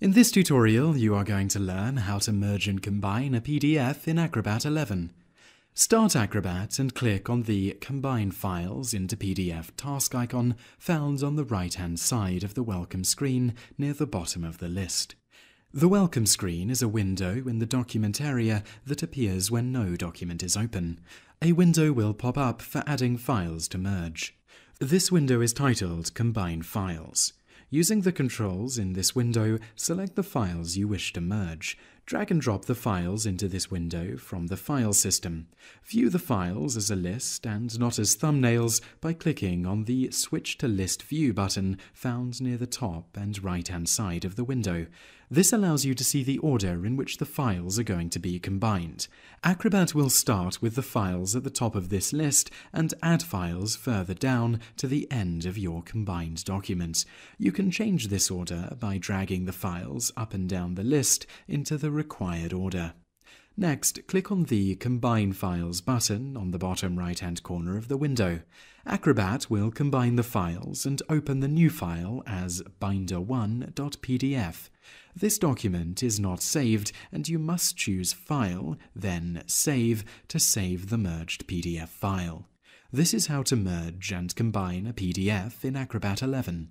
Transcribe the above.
In this tutorial, you are going to learn how to merge and combine a PDF in Acrobat 11. Start Acrobat and click on the Combine Files into PDF task icon found on the right-hand side of the Welcome screen near the bottom of the list. The Welcome screen is a window in the document area that appears when no document is open. A window will pop up for adding files to merge. This window is titled Combine Files. Using the controls in this window, select the files you wish to merge. Drag and drop the files into this window from the file system. View the files as a list and not as thumbnails by clicking on the Switch to List View button found near the top and right hand side of the window. This allows you to see the order in which the files are going to be combined. Acrobat will start with the files at the top of this list and add files further down to the end of your combined document. You can change this order by dragging the files up and down the list into the required order. Next, click on the Combine Files button on the bottom right-hand corner of the window. Acrobat will combine the files and open the new file as binder1.pdf. This document is not saved and you must choose File, then Save to save the merged PDF file. This is how to merge and combine a PDF in Acrobat 11.